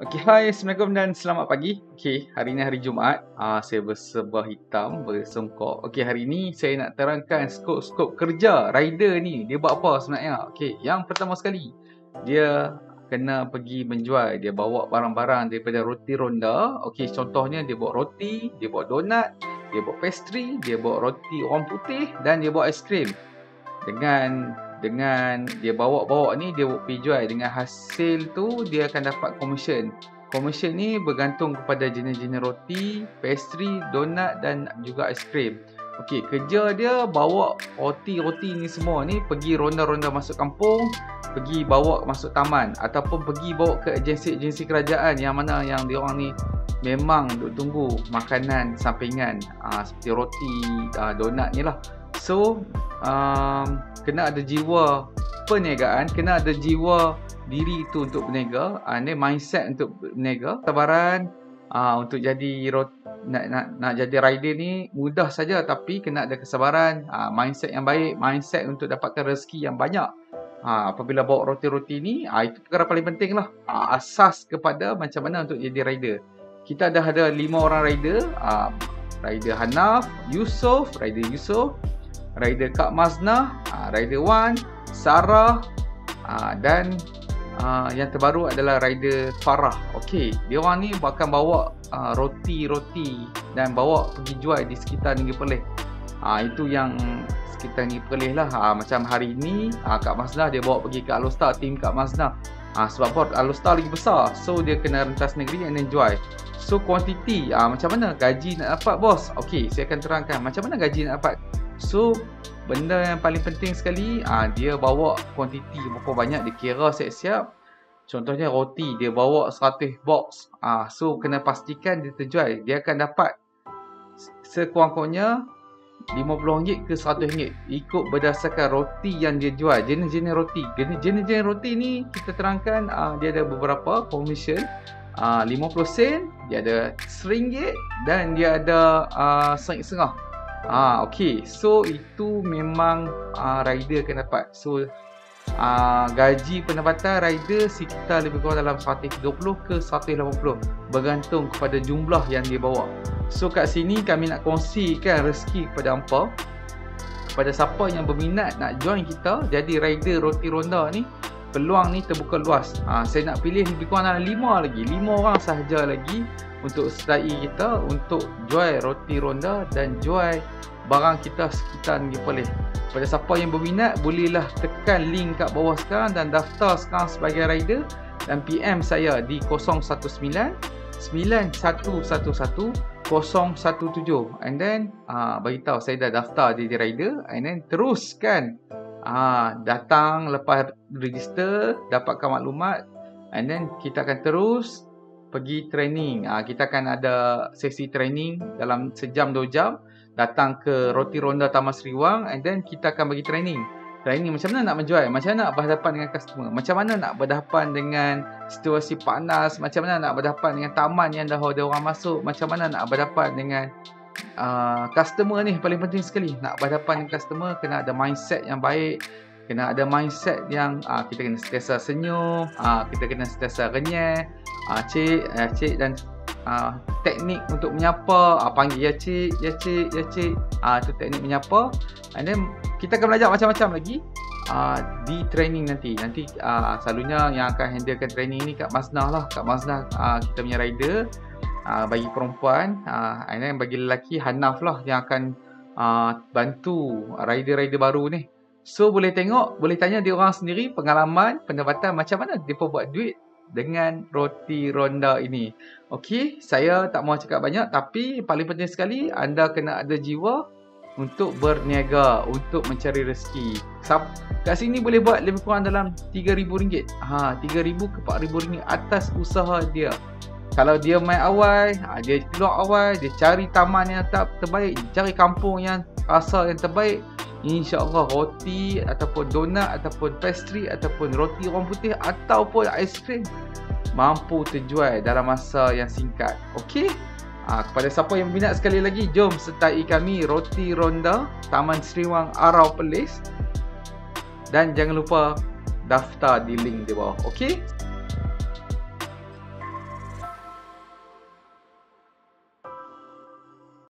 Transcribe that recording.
Okay, hai, Assalamualaikum dan selamat pagi. Okay, hari ini hari Jumaat. Uh, saya berserbah hitam, bersongkok. Okay, hari ini saya nak terangkan skop-skop kerja rider ni. Dia buat apa sebenarnya? Okay, yang pertama sekali, dia kena pergi menjual. Dia bawa barang-barang daripada roti ronda. Okay, contohnya dia bawa roti, dia bawa donat, dia bawa pastry, dia bawa roti orang putih dan dia bawa aiskrim. Dengan dengan dia bawa-bawa ni dia pergi jual dengan hasil tu dia akan dapat commission. Commission ni bergantung kepada jenis-jenis roti pastry donat dan juga aiskrim Okey, kerja dia bawa roti-roti ni semua ni pergi ronda-ronda masuk kampung, pergi bawa masuk taman ataupun pergi bawa ke agensi-agensi kerajaan yang mana yang dia orang ni memang duk tunggu makanan sampingan. Aa, ah, seperti roti, aa, ah, donat ni lah. So, um, kena ada jiwa perniagaan, kena ada jiwa diri itu untuk berniaga. Uh, ni mindset untuk berniaga. Tabaran uh, untuk jadi rot, nak, nak, nak jadi rider ni mudah saja tapi kena ada kesabaran, uh, mindset yang baik, mindset untuk dapatkan rezeki yang banyak. Ha, apabila bawa roti-roti ni, ha, itu perkara paling penting lah. Ha, asas kepada macam mana untuk jadi rider. Kita dah ada lima orang rider. Ha, rider Hanaf, Yusof, rider Yusof, rider Kak Mazna, uh, rider Wan, Sarah uh, dan uh, yang terbaru adalah rider Farah. Okey, dia orang ni akan bawa roti-roti uh, dan bawa pergi jual di sekitar Negeri Perlis. Uh, itu yang sekitar Negeri Perlis lah. Uh, macam hari ini uh, Kak Mazna dia bawa pergi ke Alostar, tim Kak Mazna. Uh, sebab apa? Alostar lagi besar. So dia kena rentas negeri and then jual. So quantity, uh, macam mana gaji nak dapat bos? Okey, saya akan terangkan macam mana gaji nak dapat. So benda yang paling penting sekali ah dia bawa kuantiti berapa banyak dia kira siap-siap. Contohnya roti dia bawa 100 box. Ah so kena pastikan dia terjual. Dia akan dapat sekurang-kurangnya RM50 ke RM100 ikut berdasarkan roti yang dia jual jenis-jenis roti jenis-jenis roti ni kita terangkan uh, dia ada beberapa commission uh, 50 sen dia ada RM1 dan dia ada uh, RM1.5 Ah, okay. So itu memang uh, rider akan dapat. So uh, gaji pendapatan rider sekitar lebih kurang dalam 120 ke 180 bergantung kepada jumlah yang dia bawa. So kat sini kami nak kongsikan rezeki kepada hampa kepada siapa yang berminat nak join kita jadi rider roti ronda ni peluang ni terbuka luas. Ha, saya nak pilih lebih kurang dalam 5 lagi. 5 orang sahaja lagi untuk sertai kita untuk jual roti ronda dan jual barang kita sekitar Negeri Perlis. Pada siapa yang berminat, bolehlah tekan link kat bawah sekarang dan daftar sekarang sebagai rider dan PM saya di 019 9111 017 and then uh, bagi tahu saya dah daftar jadi rider and then teruskan uh, datang lepas register dapatkan maklumat and then kita akan terus pergi training. Uh, kita akan ada sesi training dalam sejam dua jam. Datang ke Roti Ronda Taman Seriwang and then kita akan bagi training. Training macam mana nak menjual, macam mana nak berhadapan dengan customer, macam mana nak berhadapan dengan situasi panas, macam mana nak berhadapan dengan taman yang dah ada orang masuk, macam mana nak berhadapan dengan uh, customer ni paling penting sekali. Nak berhadapan dengan customer kena ada mindset yang baik, kena ada mindset yang uh, kita kena sentiasa senyum, uh, kita kena sentiasa renyah, uh, cik, uh, cik dan uh, teknik untuk menyapa, uh, panggil ya cik, ya cik, ya cik, uh, tu teknik menyapa. And then kita akan belajar macam-macam lagi uh, di training nanti. Nanti uh, selalunya yang akan handlekan training ni kat Maznah lah, kat Maznah uh, kita punya rider uh, bagi perempuan, uh, and then bagi lelaki Hanaf lah yang akan uh, bantu rider-rider baru ni. So boleh tengok, boleh tanya dia orang sendiri pengalaman, pendapatan macam mana dia buat duit dengan roti ronda ini. Okey, saya tak mau cakap banyak tapi paling penting sekali anda kena ada jiwa untuk berniaga, untuk mencari rezeki. Sab kat sini boleh buat lebih kurang dalam RM3,000. Ha, RM3,000 ke RM4,000 atas usaha dia. Kalau dia main awal, ha, dia keluar awal, dia cari taman yang terbaik, cari kampung yang rasa yang terbaik, InsyaAllah roti ataupun donat ataupun pastry ataupun roti orang putih ataupun aiskrim mampu terjual dalam masa yang singkat. Okey? Ha, kepada siapa yang minat sekali lagi, jom sertai kami Roti Ronda Taman Seriwang Arau Perlis. Dan jangan lupa daftar di link di bawah. Okey?